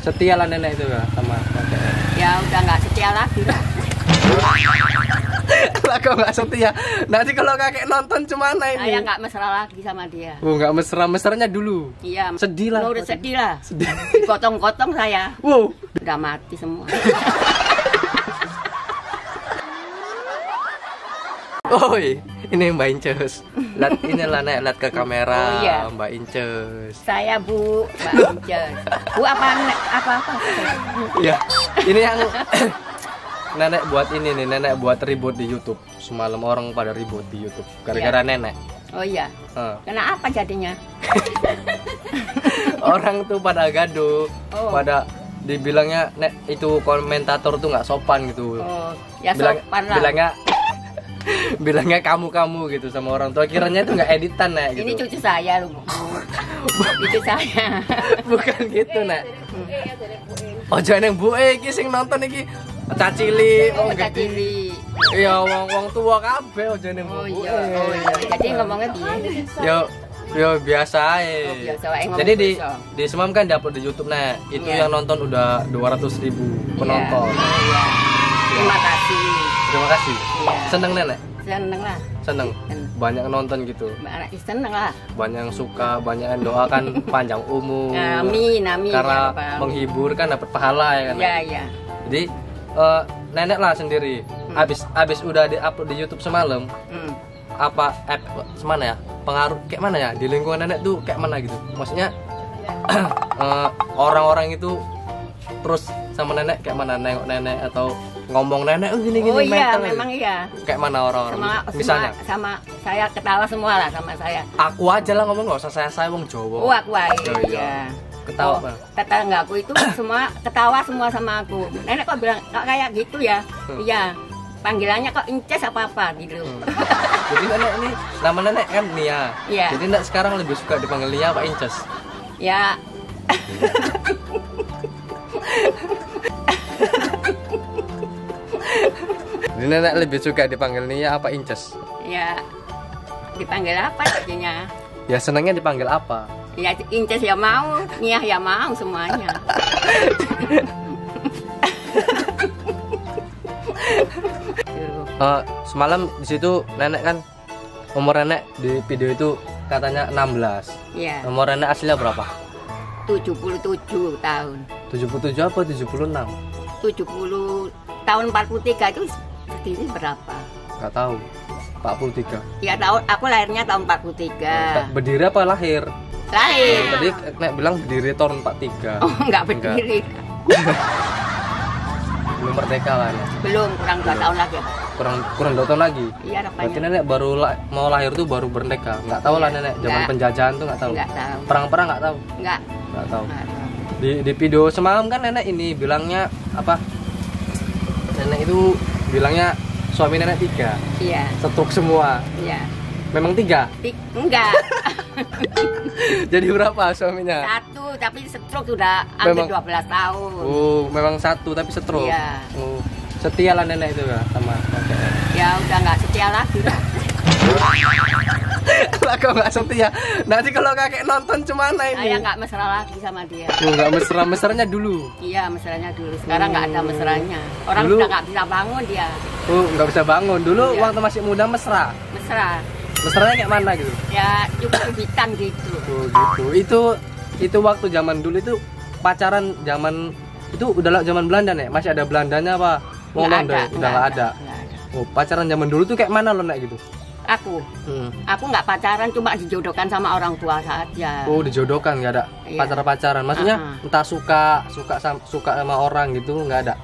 setia lah nenek itu ya sama Ya udah nggak setia lagi lah. lah kok nggak setia nanti kalau kakek nonton cemana ini Saya nggak mesra lagi sama dia. oh nggak mesra mesranya dulu Iya. Sedih lah. Udah sedih lah. sedih Dipotong-potong saya. wow Udah mati semua. Oi, ini Mbak Inces. Lihat ini lah nek, lihat ke kamera Oh, iya. Mbak Inces. Saya Bu, Mbak Inces. Bu apa apa apa? Ya, ini yang nenek buat ini nih, nenek buat ribut di YouTube. Semalam orang pada ribut di YouTube gara-gara nenek. Oh iya. Hah. Kenapa jadinya? Orang tuh pada gaduh, Oh. pada dibilangnya nek itu komentator tuh nggak sopan gitu. Oh, ya Bilang, sopan lah. bilangnya bilangnya kamu-kamu gitu sama orang tua. Kiranya itu nggak editan nek Ini gitu. cucu saya. Bu. Cucu saya. Bukan gitu nek. Oh jangan yang bu eh iki sing nonton iki cacili Oh, oh Cak gede. Cili. Iya wong wong tua kabeh oh jangan yang bu Oh iya, oh iya. Jadi ngomongnya piye? Yo yo biasa aja. Oh, biasa Jadi di biasa. di Semam kan diupload di YouTube nah. Itu Iya. yang nonton udah 200 ribu penonton. Iya. Oh, iya. Terima kasih. Terima kasih. Iya. Seneng nenek? Seneng lah. Seneng. Banyak nonton gitu. Mbak anak seneng lah. Banyak yang suka, banyak yang doakan panjang umur. Amin, amin. Karena ya menghibur kan dapat pahala ya kan. Iya, iya. Jadi eh, nenek lah sendiri. Hmm. Abis abis udah di-upload di YouTube semalam, Hmm. apa eh, semana ya pengaruh kayak mana ya di lingkungan nenek tuh kayak mana gitu maksudnya eh, orang-orang itu terus sama nenek kayak mana nengok nenek atau ngomong nenek oh gini gini Oh iya, mental," memang iya. kayak mana orang-orang Sama, gitu. misalnya sama, sama saya ketawa semua lah sama saya. aku aja lah ngomong nggak usah saya saya wong Jawa Oh, aku aja. Oh, iya. iya. ketawa Oh, tetangga aku itu semua ketawa semua sama aku. Nenek kok bilang kok kayak gitu ya? Hmm. Iya. Panggilannya kok Inces apa apa gitu. Hmm. jadi nenek ini nama nenek kan Nia Iya. jadi nenek sekarang lebih suka dipanggil Nia apa Inces Ya. jadi nenek lebih suka dipanggil Nia apa Inces Ya. Dipanggil apa jadinya? ya senangnya dipanggil apa Ya Inces ya mau, Nia ya mau semuanya. Eh, semalam di situ nenek kan umur nenek di video itu katanya 16 Ya, umur nenek aslinya berapa 77 tahun. 77 apa 76 70 tahun 43 itu ini berapa? nggak tahu 43 Ya tahun aku lahirnya tahun 43. berdiri apa lahir Lahir. tadi nek bilang berdiri tahun 43 Oh, enggak berdiri. belum merdeka lah Nek. Belum kurang dua tahun lagi. kurang kurang dua tahun lagi Iya berarti rupanya. nenek baru la- mau lahir tuh baru merdeka nggak tahu lah Iya. nenek zaman penjajahan tuh nggak tahu Enggak tahu. perang-perang nggak tahu Enggak. nggak tahu enggak tahu. di di video semalam kan nenek ini bilangnya apa nenek itu bilangnya suami nenek tiga Iya. setruk semua Iya. memang tiga Tik- Enggak. jadi berapa suaminya Satu tapi stroke sudah hampir Memang- 12 tahun. oh memang satu tapi setruk Iya. oh setia lah nenek itu ya sama kakek Ya udah enggak setia lagi lah. lah kok nggak setia nanti kalau kakek nonton cemana ini Saya enggak mesra lagi sama dia. oh, nggak mesra mesranya dulu Iya, mesranya dulu. Sekarang enggak ada mesranya. Orang Dulu- sudah enggak bisa bangun dia. oh nggak bisa bangun dulu Iya. waktu masih muda mesra Mesra. mesranya kayak mana gitu Ya cukup cubitan gitu. Oh gitu. Itu itu waktu zaman dulu itu pacaran zaman itu udah lah zaman Belanda nek. Masih ada Belandanya apa? Mau Nggak Belanda? ada, Udah nggak ada. nggak ada. Oh, pacaran zaman dulu tuh kayak mana lo nek gitu? Aku, Hmm. aku nggak pacaran cuma dijodohkan sama orang tua saja. Oh, dijodohkan nggak ada Iya. pacaran-pacaran. Maksudnya Ah. entah suka suka suka sama orang gitu nggak ada.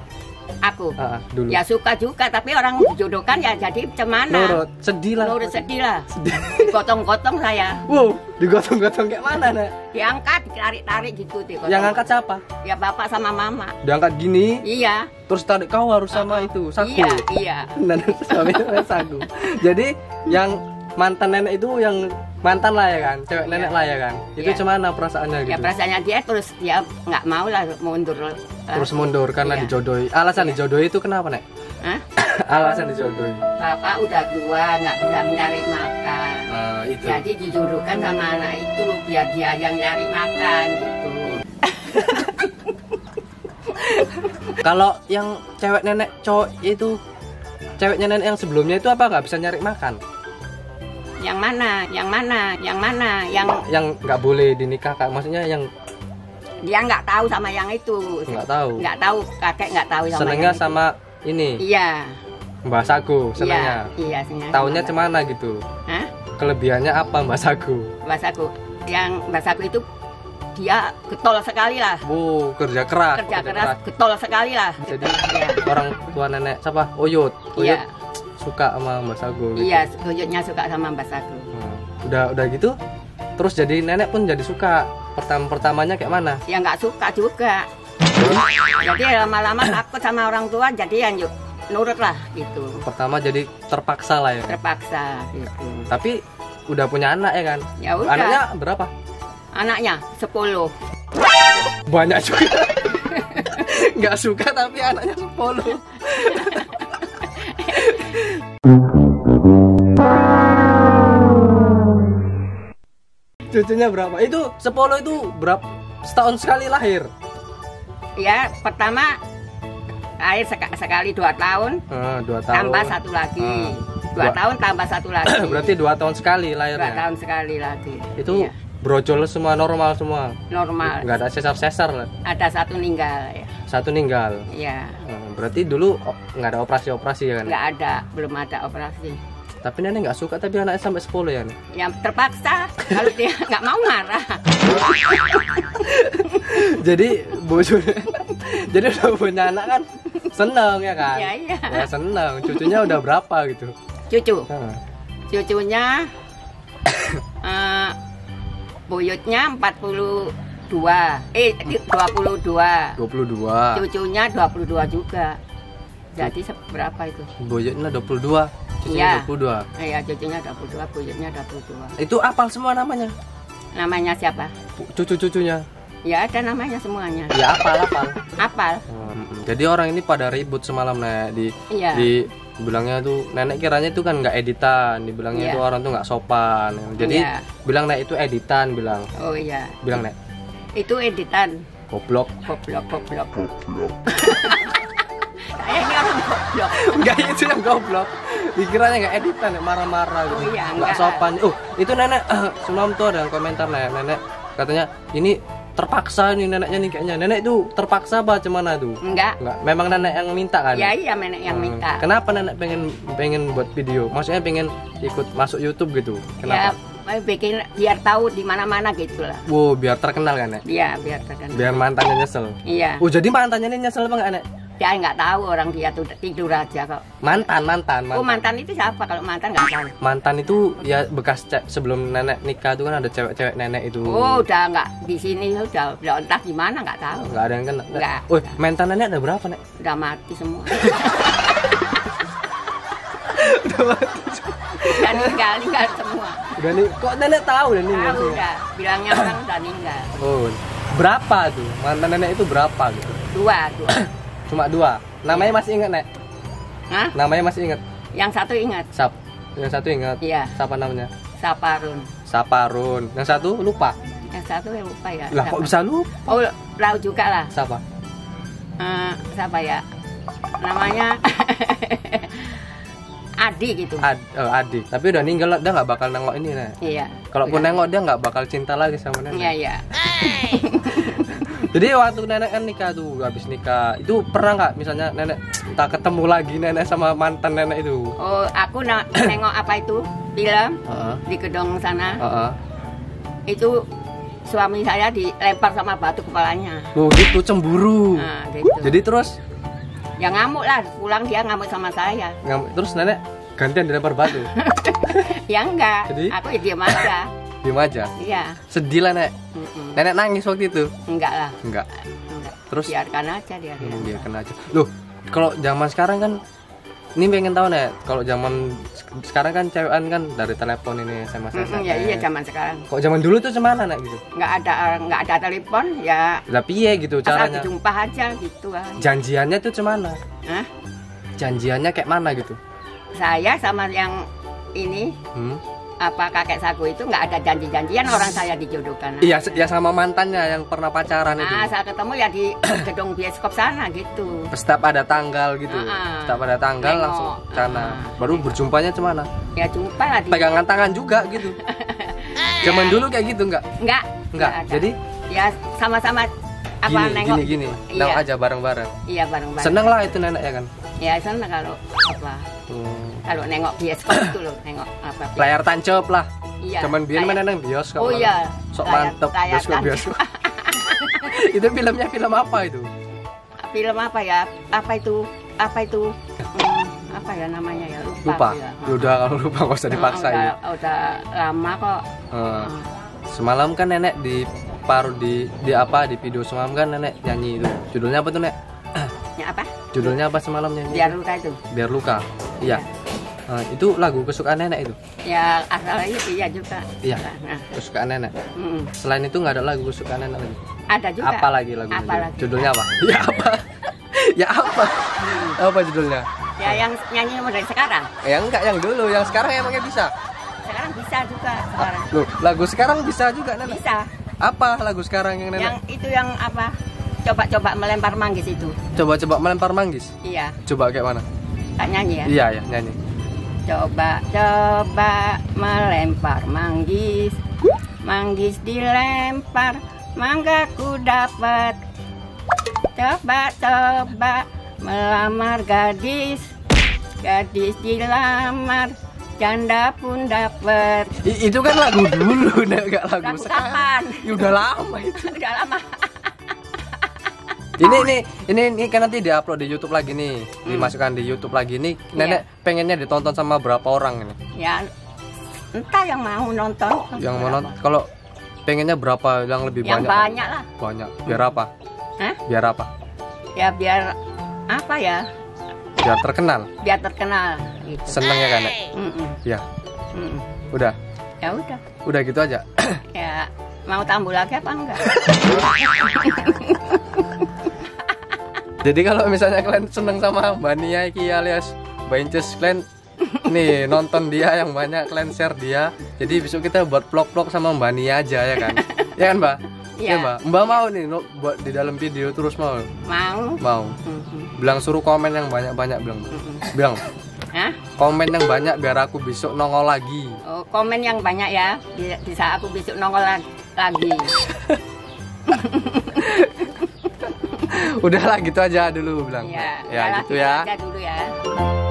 Aku, ah, dulu. ya suka juga tapi orang dijodohkan ya jadi cemana. Nurut, sedih lah. Nurut sedih lah. Sedih. Gotong-gotong saya, Wow, digotong-gotong kayak mana nek? diangkat, ditarik-tarik gitu deh. Yang ngangkat siapa? Ya bapak sama mama. Diangkat gini, Iya, terus tarik kau harus sama itu saku. iya, iya. suami nenek sagu. Jadi yang mantan nenek itu yang mantan lah ya kan, cewek nenek lah ya kan. Itu Iya. gimana perasaannya gitu? Ya perasaannya dia terus dia nggak mau lah mundur. Terus mundur karena Iya. dijodohi. Alasan dijodohi itu kenapa nek? Hah? Alasan dijodohi. Bapak udah tua, nggak bisa mencari makan. Ah, itu. Jadi dijodohkan sama anak itu biar dia yang nyari makan gitu. Kalau yang cewek nenek cowok itu ceweknya nenek yang sebelumnya itu apa nggak bisa nyari makan? Yang mana? Yang mana? Yang mana? Yang Yang nggak boleh dinikahkan, maksudnya yang dia nggak tahu sama yang itu. nggak tahu. Nggak tahu, kakek nggak tahu sama Senengnya yang itu. sama ini Iya. Mbak Sagu, senengnya. Iya, iya sama- cemana gitu? Hah? Kelebihannya apa Mbak Sagu? Bahasaku. Yang bahasaku itu dia getol sekali lah. Wow, kerja keras. Kerja keras, getol sekari lah. Jadi Iya. orang tua nenek siapa? Oyot. Oyot Iya. Suka sama Mbak Sagu gitu. Iya, Goyotnya suka sama bahasaku. Hmm. Udah udah gitu terus jadi nenek pun jadi suka. Pertama pertamanya kayak mana? Ya nggak suka juga. Jadi lama-lama takut sama orang tua, jadi yang yuk nurut lah gitu. Pertama jadi terpaksa lah ya. Terpaksa gitu. Tapi udah punya anak ya kan? Ya udah. Anaknya berapa? Anaknya 10. Banyak juga. Nggak suka tapi anaknya 10. Cucunya berapa? Itu 10 itu berapa? Setahun sekali lahir. Ya, pertama air seka- sekali dua tahun, Ah, dua tahun. tambah satu lagi. Ah. Dua Dua- tahun tambah satu lagi. Berarti dua tahun sekali dua lahirnya. tahun sekali lagi. Itu Iya, brojol semua normal semua. normal. Nggak ada sesar-sesar lah. Ada satu meninggal ya. Satu ninggal. Iya, Hmm, berarti dulu nggak ada operasi-operasi ya kan? nggak ada, belum ada operasi. Tapi nenek nggak suka tapi anaknya sampai 10 ya. Yang terpaksa kalau dia nggak mau marah. Jadi bojol Jadi udah punya anak kan seneng ya kan? Iya, iya. Ya seneng. Cucunya udah berapa gitu? Cucu, Nah, cucunya eh, buyutnya 42. Eh 22. 22. Cucunya 22 juga. Jadi seberapa itu? Boyotnya 22. Cucunya Iya. 22. Iya, cucunya 22, buyutnya 22. Itu apal semua namanya? Namanya siapa? Cucu-cucunya. Ya ada namanya semuanya. Ya apal apal. Apal? Hmm, jadi orang ini pada ribut semalam nek di Iya. di bilangnya tuh nenek kiranya itu kan nggak editan dibilangnya Iya. itu orang tuh nggak sopan jadi Iya. bilang nek itu editan bilang Oh iya. bilang nek Itu editan. goblok Goblok, goblok. Saya ini orang goblok. enggak itu yang goblok dikiranya nggak editan nek marah-marah gitu Oh iya, nggak enggak. sopan oh itu nenek semalam tuh ada yang komentar nek nenek katanya ini terpaksa nih neneknya nih kayaknya nenek itu terpaksa apa cuman tuh Enggak. Enggak, memang nenek yang minta kan Ya iya nenek yang Hmm, minta. Kenapa nenek pengen pengen buat video? Maksudnya pengen ikut masuk YouTube gitu? Ya, Kenapa? mau bikin biar tahu di mana-mana gitu lah. Wow, biar terkenal kan nek? Iya, biar terkenal. Biar mantannya nyesel. Iya. Oh, jadi mantannya ini nyesel apa enggak nek? Dia nggak tahu orang dia tuh tidur aja kok. Mantan, mantan, mantan. Oh mantan itu siapa? Kalau mantan nggak tahu. Mantan itu ya bekas sebelum nenek nikah tuh kan ada cewek-cewek nenek itu. Oh udah nggak di sini udah udah entah gimana nggak tahu. Enggak ada yang kena. Nggak. Oh, mantan nenek ada berapa nek? Udah mati semua. Udah mati. Udah meninggal meninggal semua. Udah nih, kok nenek tahu dan ini? Tahu udah. Bilangnya orang udah meninggal. Oh, berapa tuh? Mantan nenek itu berapa gitu? Dua dua. Cuma dua. Namanya masih ingat nek? Hah? Namanya masih ingat? Yang satu ingat. Sap. Yang satu ingat. Iya. Siapa namanya? Saparun. Saparun. Yang satu lupa. Yang satu ya lupa ya. Lah kok bisa lupa? Oh tahu juga lah. Siapa? Eh, siapa ya? Namanya Adi gitu. Ad, eh, adik. Tapi udah ninggal dia nggak bakal nengok ini nih. Iya. Kalaupun Udah. nengok dia nggak bakal cinta lagi sama nenek. Iya iya. Jadi waktu nenek kan nikah tuh habis nikah itu pernah nggak misalnya nenek tak ketemu lagi nenek sama mantan nenek itu? Oh aku na- nengok apa itu film Heeh. di gedung sana. Heeh. Itu suami saya dilempar sama batu kepalanya. Tuh gitu cemburu. Nah, gitu. Jadi terus Ya ngamuk lah, pulang dia ngamuk sama saya. ngam- terus nenek gantian dilempar batu. Ya enggak, Jadi? aku ya diam aja. Diem aja. Iya, Sedih lah nek. mm-mm. Nenek nangis waktu itu. enggak lah, Enggak. enggak. Terus Biarkan aja dia. dia. Hmm, biarkan aja. Loh, kalau zaman sekarang kan ini pengen tahu nih, kalau zaman sekarang kan cewekan kan dari telepon ini sama saya. Mm-mm, ya iya zaman sekarang. Kok zaman dulu tuh cemana nek gitu? Enggak ada enggak ada telepon, ya Lah piye gitu asal caranya? jumpa aja gitu aja. Janjiannya tuh cemana? Hah? Janjiannya kayak mana gitu? Saya sama yang ini Hmm? Apa kakek saku itu nggak ada janji-janjian orang saya dijodohkan. Iya, ya sama mantannya yang pernah pacaran itu. Nah, saya ketemu ya di gedung bioskop sana gitu. Setiap ada tanggal gitu. Ah, ah. Setiap ada tanggal Nengok. langsung sana. Ah. Baru berjumpanya cemana? Ya jumpa lah di Pegangan tangan juga gitu. Zaman dulu kayak gitu enggak? Enggak. Enggak. ada. Jadi ya sama-sama apa gini, nengok gini, gini. Iya. Nengok aja bareng-bareng. Iya bareng-bareng. Seneng lah itu nenek ya kan. Ya seneng kalau apa Hmm. Kalau nengok bioskop itu loh, nengok apa. bioskop. Layar tancap lah. Iya. Zaman biar mana neng bioskop. Oh iya. Sok layar- mantep layar bioskop bioskop. itu filmnya film apa itu? Film apa ya? Apa itu? Apa itu? Hmm, apa ya namanya ya? Lupa. Lupa. ya. Ya udah kalau lupa nggak usah dipaksain. Udah, udah lama kok. Eh, semalam kan nenek di paruh di di apa di video semalam kan nenek nyanyi itu. Judulnya apa tuh nek? Ya apa? Judulnya apa semalam nyanyi? Biar luka itu. Biar luka. Iya. Eh, itu lagu kesukaan nenek itu. Ya asalnya iya juga. Iya. Nah, Kesukaan nenek. mm, Selain itu nggak ada lagu kesukaan nenek lagi. ada juga. Apa lagi lagu? Apa lagi? Judulnya apa? ya apa? ya apa? apa judulnya? Ya yang nyanyi model sekarang. Ya enggak yang dulu, yang sekarang emangnya bisa. Sekarang bisa juga sekarang. Loh, lagu sekarang bisa juga nenek. Bisa. Apa lagu sekarang yang Yang nenek? itu yang apa? Coba-coba melempar manggis itu. Coba-coba melempar manggis. Iya, Coba kayak mana? tak nyanyi ya. Iya ya nyanyi. Coba coba melempar manggis. Manggis dilempar, manggaku dapat. Coba coba melamar gadis. Gadis dilamar, janda pun dapat. I- itu kan lagu dulu, nek enggak lagu Lagu sekarang. Ya udah lama itu. Udah lama. Ini ini ini ini kan nanti diupload di YouTube lagi nih, dimasukkan di YouTube lagi nih. Nenek pengennya ditonton sama berapa orang ini? Ya entah yang mau nonton. Yang mau nonton kalau pengennya berapa yang lebih Yang banyak? banyak lah. Banyak. Biar apa? Hah? Biar apa? Ya biar apa ya? Biar terkenal. Biar terkenal gitu. Seneng ya kan, Nek? Mm-mm, Ya, mm-mm. udah. Ya udah. Udah gitu aja. Ya mau tambah lagi apa enggak? Jadi kalau misalnya kalian seneng sama Mbak Nia iki alias Mbak Inces kalian nih nonton dia yang banyak kalian share dia. Jadi besok kita buat vlog-vlog sama Mbak Nia aja ya kan? ya kan Mbak? Iya. Mbak. Mbak mau nih no, buat di dalam video terus mau. Mau? Mau. Mm-mm, Bilang suruh komen yang banyak-banyak bilang. mm-mm. Bilang Hah? komen yang banyak biar aku besok nongol lagi. Oh, komen yang banyak ya. Bi- Bisa aku besok nongol la- lagi. Udahlah gitu aja dulu bilang. Ya, ya gitu ya. aja dulu ya.